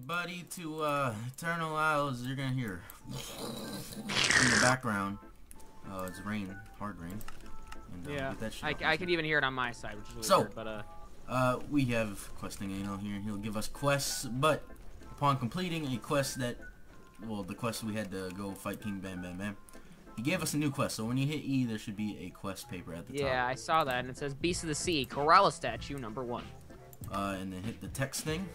everybody to uh, Eternal Isles. You're gonna hear in the background. Uh, it's rain, hard rain. And, uh, Yeah, I, I could even hear it on my side, which is really So- weird, but uh, Uh, we have questing anal here. He'll give us quests, but upon completing a quest that, well, the quest we had to go fight King Bam Bam Bam, he gave us a new quest. So when you hit E, there should be a quest paper at the top. yeah, I saw that, and it says Beast of the Sea, Corallus statue number one. Uh, and then hit the text thing,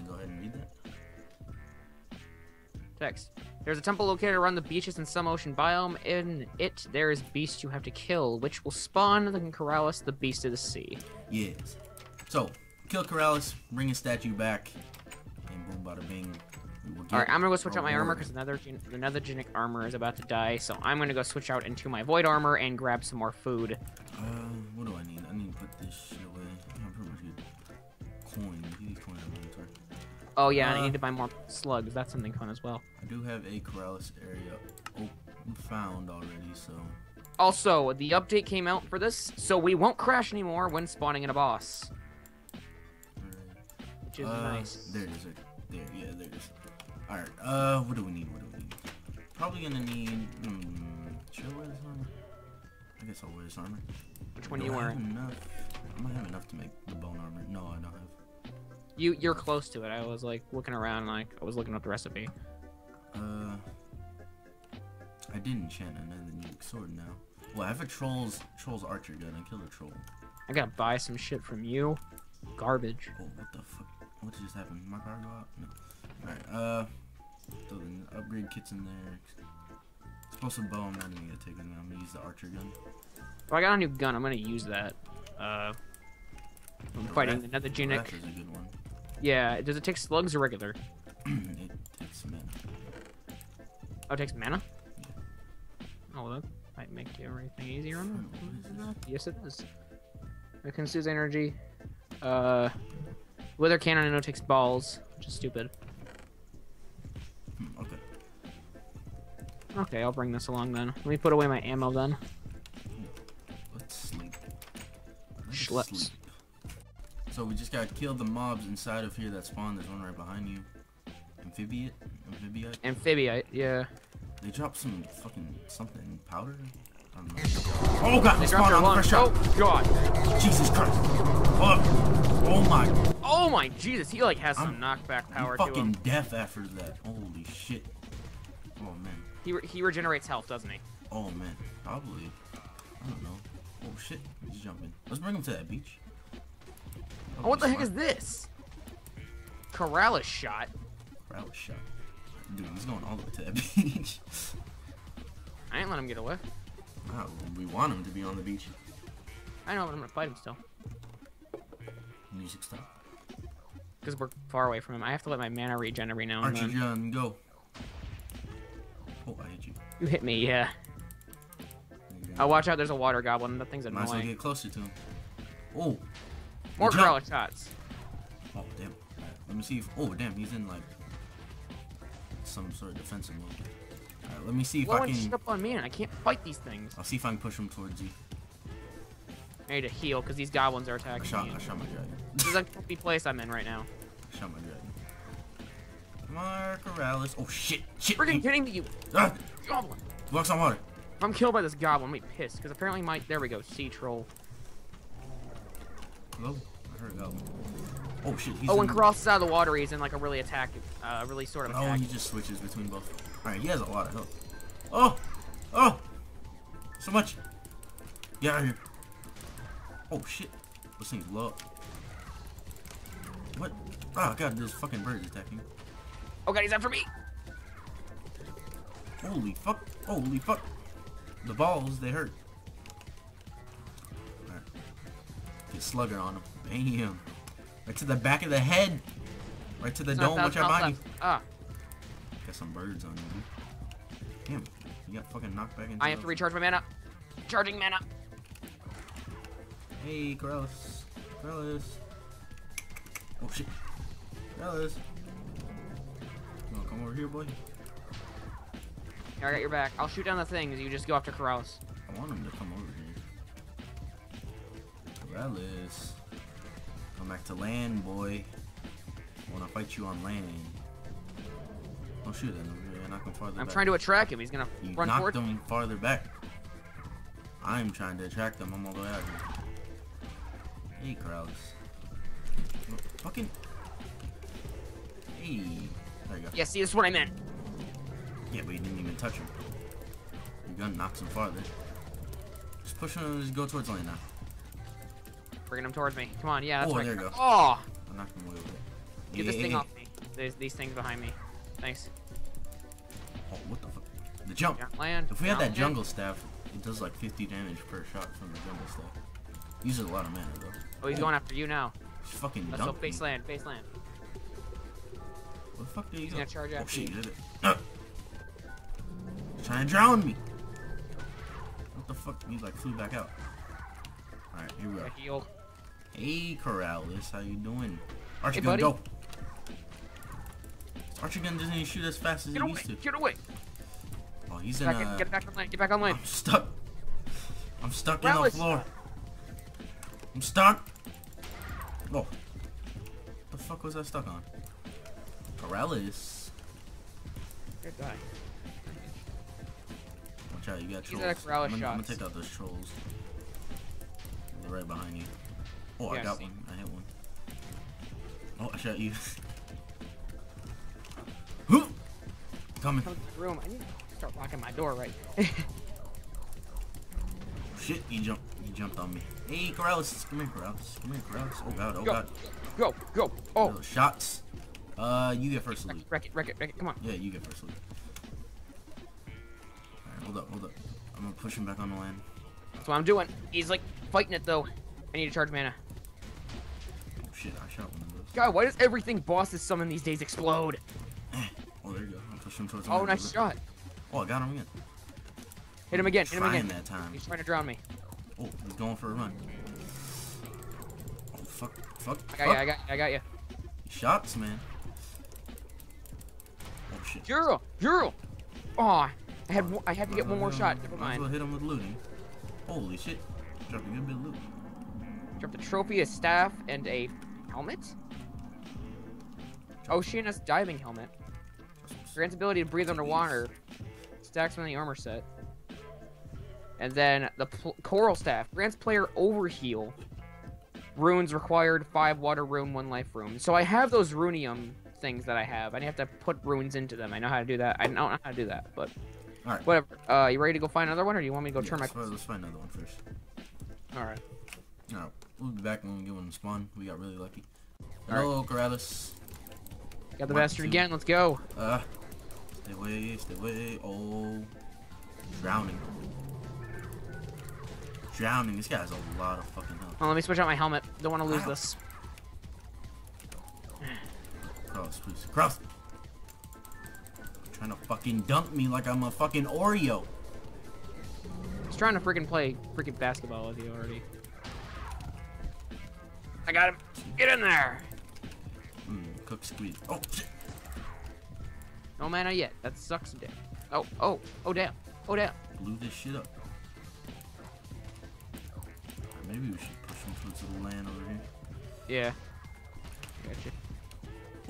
go ahead and read that. Text. There's a temple located around the beaches in some ocean biome. In it, there is beasts you have to kill, which will spawn the Corallus, the beast of the sea. Yes. So, kill Corallus, bring his statue back, and boom, bada bing. we will get All right, I'm gonna go switch out my armor because another the nethergenic armor is about to die. So I'm gonna go switch out into my void armor and grab some more food. Uh, what do I need? I need to put this shit away. I'm pretty much good. Coins. These coins are inventory. Oh yeah, and I Uh, need to buy more slugs. That's something fun as well. I do have a Corallus area oh, found already, so. Also, the update came out for this, so we won't crash anymore when spawning in a boss, which is uh, nice. There it is. There. Yeah, there it is. Alright, uh, what do we need? What do we need? Probably gonna need. Hmm, should I wear this armor? I guess I'll wear this armor. Which one Do you wearing? Enough. I might have enough to make the bone armor. No, I don't have. You you're close to it. I was like looking around, like I was looking up the recipe. Uh, I didn't enchant another new sword now. Well, I have a troll's troll's archer gun. I killed a troll. I gotta buy some shit from you. Garbage. Oh, what the fuck? What just happened? Did my car go out? No. Alright, uh, throw the upgrade kits in there. Supposed to bow, I'm not even gonna take now. I'm gonna use the archer gun. If I got a new gun, I'm gonna use that. Uh, I'm fighting Wrath- another genic. Wrath is a good one. Yeah, does it take slugs or regular? it takes mana. Oh, it takes mana? Oh, that might make everything easier on it. Yes, it does. It consumes energy. Uh, Wither Cannon, I know takes balls, which is stupid. Hmm, okay. Okay, I'll bring this along then. Let me put away my ammo then. Let's sleep. Let's Schleps. sleep. So we just gotta kill the mobs inside of here that spawn. There's one right behind you. Amphibiate? Amphibiate? Amphibiite, yeah. They dropped some fucking something powder. I don't know. Oh god, they spawned on the first shot. Oh, God. Jesus Christ. Up. Oh my. Oh my Jesus, he like has some I'm- knockback I'm power to fucking deaf after that. Holy shit. Oh man. He, re he regenerates health, doesn't he? Oh man. Probably. I don't know. Oh shit. He's jumping. Let's bring him to that beach. Oh, what the heck is this? Corallus shot. Crowd shot. Dude, he's going all the way to that beach. I ain't let him get away. Wow, we want him to be on the beach. I know, but I'm gonna fight him still. Music stop. Because we're far away from him. I have to let my mana regen every now and then. gun, go. Oh, I hit you. You hit me, yeah. Oh, watch out, there's a water goblin. That thing's annoying. Might as well get closer to him. Oh. More. Corallus shots. Oh, damn. Let me see if. Oh, damn, he's in like some sort of defensive mode. Alright, let me see if Well, I can. shit up on me and I can't fight these things. I'll see if I can push him towards you. I need to heal because these goblins are I attacking shot, me. I shot my dragon. This is a comfy place I'm in right now. I shot my dragon. Mark Corallus. Oh shit! Shit! Freaking kidding me, you Ah! goblin! Walks on water. If I'm killed by this goblin, I'm gonna be pissed because apparently my there we go, sea troll. Hello? I heard a. Oh shit! He's oh, when in- crosses out of the water, he's in like a really attack, uh, really sort of Oh, he just switches between both. Alright, he has a lot of health. Oh! Oh! So much! Get out of here. Oh shit. This thing's low. What? Oh god, there's fucking birds attacking. me. Oh god, he's after me! Holy fuck. Holy fuck. The balls, they hurt. Get slugger on him. Bam. Right to the back of the head. Right to the dome, watch out behind you. Ah, Got some birds on you. Damn. You got fucking knocked back into I have to recharge my mana. Charging mana. Hey, Corallus. Corallus. Oh shit. Corallus. You wanna come over here, boy? Here, I got your back. I'll shoot down the things. You just go after Corallus. I want him to come over here. Corallus. Come back to land, boy. I wanna fight you on land. Oh shoot, yeah, knock him farther I'm back. trying to attract him. He's gonna You run knocked forward. him farther back. I'm trying to attract them. I'm all the way out here. Hey, Corallus. Oh, Fucking. Hey. There you go. Yeah, see, this is what I meant. Yeah, but you didn't even touch him. Your gun knocks him farther. Just push him. Just go towards lane now. Bringing him towards me. Come on, yeah, that's Oh, right. there you go. Oh, I knocked him way over there. get this thing off me. There's these things behind me. Thanks. Oh, what the fuck? The jump. Land. If we had that land. jungle staff, it does like 50 damage per shot from the jungle staff. Uses a lot of mana though. Oh, he's going after you now. Just fucking Let's go me. face land, face land. Where the fuck did he He's go? gonna charge oh after shit, you. did it. Uh. Trying to drown me. What the fuck? He like flew back out. Alright, here we go. Hey Corallus, how you doing? Archer Hey, gun, go. Archer gun doesn't even shoot as fast as Get it away! used to. Get away! Oh, he's in Back in, get back online. Get back online. I'm stuck. I'm stuck in the floor. I'm stuck. Oh. What the fuck was I stuck on? Corallus. Good guy. Watch out, you got He's trolls. a Corallus I'm, gonna, I'm gonna take out those trolls. Right behind you. Oh, I Yeah, I got one. I hit one. Oh, I shot you. Huh! Coming. Come to the room. I need to start locking my door right. Shit, you jumped. You jumped on me. Hey, Corallus, come here, Corallus. Come here, Corallus. Oh god, oh Go. god. go, go. Oh, Those Shots. Uh, you get first wreck loot. wreck it, wreck it, wreck it. Come on. Yeah, you get first loot. Alright, hold up, hold up. I'm gonna push him back on the land. That's what I'm doing. He's like fighting it though. I need to charge mana. Oh shit, I shot one of those. God, why does everything bosses summon these days explode? Oh, there you go. I'm pushing him towards Oh, nice shot. Oh, I got him again. Hit him again. Hit him again. that time. He's trying to drown me. Oh, he's going for a run. Oh, fuck, fuck, I fuck. got you. I got you. I got you. Shots, man. Oh shit. Zero. Zero. Oh, I had I had to get one more uh, shot. Never Might as well mind. hit him with looting. Holy shit. Dropped a bit of loot. Trophy, a staff, and a helmet. Oceanus diving helmet. Grants ability to breathe underwater. Stacks on the armor set. And then the coral staff grants player overheal. Runes required five water rune, one life rune. So I have those runium things that I have. I have to put runes into them. I know how to do that. I don't know how to do that, but Alright. whatever. Uh, you ready to go find another one, or do you want me to go Yeah, turn my? let's, find, let's find another one first. All right. Alright, we'll be back when we get one spawn. We got really lucky. Hello, Corallus. Got the bastard again. Let's go. Uh, stay away, stay away. Oh, drowning. Drowning. This guy has a lot of fucking health. Oh, let me switch out my helmet. Don't want to lose Ow. this. Cross, please. Cross. Trying to fucking dunk me like I'm a fucking Oreo. He's trying to freaking play freaking basketball with you already. I got him. Get in there. Mm, cook squeeze. Oh, shit. No mana yet. That sucks a dick. Oh, oh, oh damn. Oh damn. Blew this shit up. Maybe we should push him towards the land over here. Yeah. Gotcha.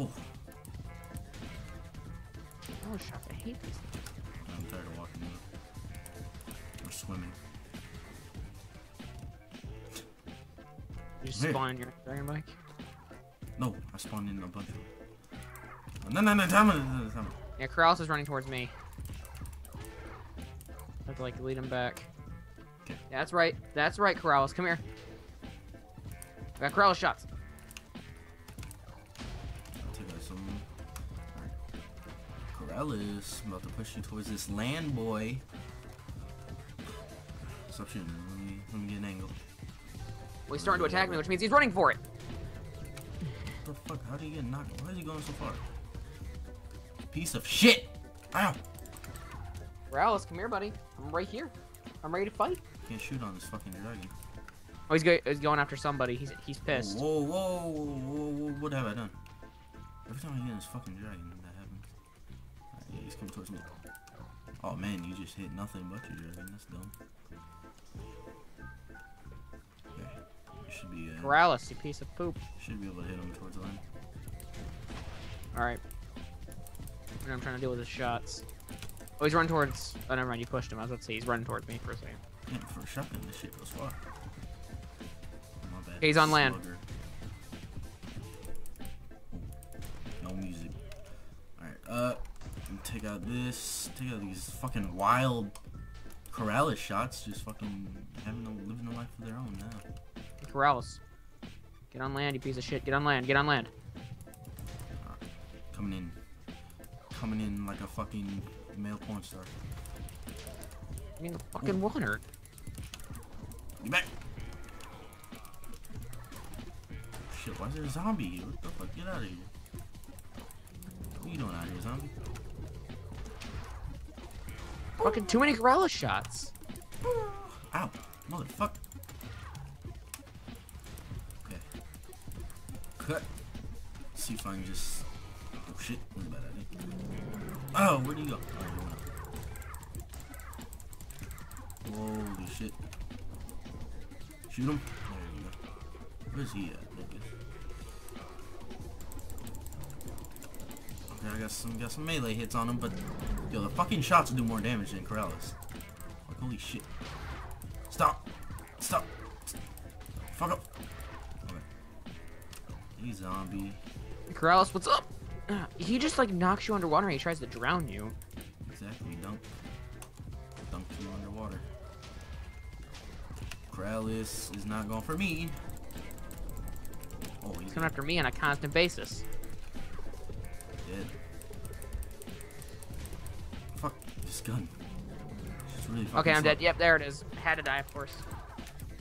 Oh, Oh, shots. I hate these things. I'm tired of walking over. Or swimming. You just Here. spawn in your dragon bike. No, I spawned in a bunch of them. No, no, no, time it, time it. Yeah, Kraus is running towards me. I have to like lead him back. Okay. Yeah, that's right. That's right, Corallus. Come here. I got Corallus shots. Corallus, about to push you towards this land, boy. Stop shooting. Let me, let me get an angle. Well, he's starting to attack me, which means he's running for it. What the fuck? How do you get knocked? Why is he going so far? Piece of shit! Ow! Corallus, come here, buddy. I'm right here. I'm ready to fight. Can't shoot on this fucking dragon. Oh, he's, go- he's going after somebody. He's he's pissed. Whoa, whoa, whoa, whoa, whoa, what have I done? Every time I hit this fucking dragon, he's coming towards me. Oh man, you just hit nothing but your dragon. That's dumb. Okay, you should be uh, Corallus, you piece of poop. should be able to hit him towards the line. All right. I'm trying to deal with his shots. Oh, he's running towards. Oh, never mind. You pushed him. I was about to say he's running towards me for a second. Yeah, for a shotgun, this shit goes far. My bad. Okay, he's on land. Slugger. Take out this. Take out these fucking wild Corallus shots. Just fucking having a living a life of their own now. Corallus. Get on land, you piece of shit. Get on land. Get on land. Coming in. Coming in like a fucking male porn star. I mean, the fucking hmm. water. Get back! Shit, why is there a zombie here? What the fuck? Get out of here. What are you doing out here, zombie? Fucking too many Corallus shots. Ow! Motherfucker! Okay. Cut. See if I can just... Oh shit. Oh, where do you go? Holy shit. Shoot him. Where's he at? Okay, I got some got some melee hits on him, but yo, the fucking shots do more damage than Corallus. Like holy shit. Stop! Stop! Fuck up! Okay. Hey zombie. Corallus, what's up? He just like knocks you underwater and he tries to drown you. Exactly, dunk. Dunk you underwater. Corallus is not going for me. Oh, he's He's coming after me on a constant basis. dead. Gun. Really Okay, I'm slow. dead. Yep, there it is. Had to die, of course.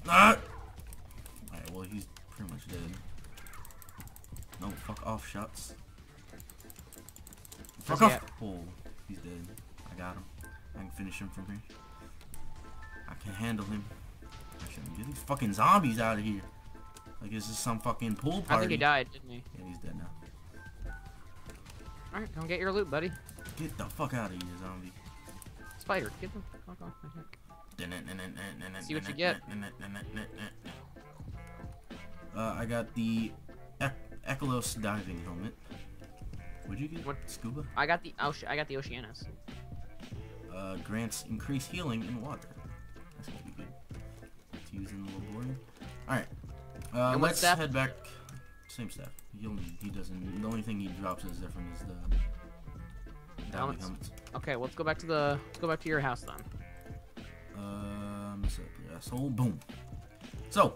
Ah! Alright, well, he's pretty much dead. No, fuck off shots. Fuck off! Oh, he's dead. I got him. I can finish him from here. I can handle him. Actually, get these fucking zombies out of here. Like is this is some fucking pool party. I think he died, didn't he? Yeah, he's dead now. Alright, come get your loot, buddy. Get the fuck out of here, zombie. Spider, get the fuck off my neck. See what you get. Uh, I got the Ec Echolos diving helmet. What'd you get? What? Scuba? I got the Oce- I got the Oceanus. Uh, grants increased healing in water. That's gonna be good. To use in the laboring. Alright. Uh, let's staff head back. Same stuff. He doesn't, the only thing he drops is different is the diving Helmets. helmets. Okay, let's go back to the let's go back to your house then. Um, up asshole. Boom. So,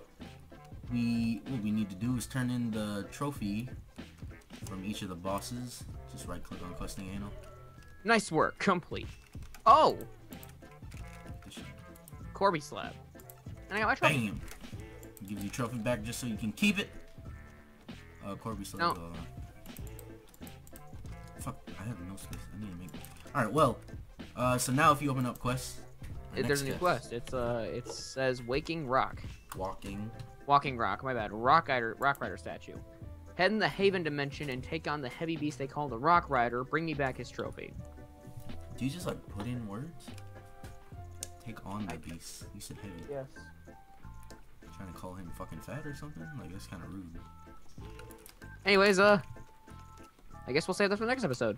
we what we need to do is turn in the trophy from each of the bosses. Just right click on questing anal. Nice work, complete. Oh, Corby slab. And I got my trophy. Bam. Gives you trophy back just so you can keep it. Uh, Corby slab. No. Uh, make. All right, well, uh, so now if you open up quests, our There's a new quest. It's uh, it says Waking Rock, Walking. Walking Rock. My bad. Rock Rider, Rock Rider statue. Head in the Haven dimension and take on the heavy beast they call the Rock Rider. Bring me back his trophy. Do you just like put in words? Take on the beast. You said heavy. Yes. Trying to call him fucking fat or something? Like that's kind of rude. Anyways, uh, I guess we'll save that for the next episode.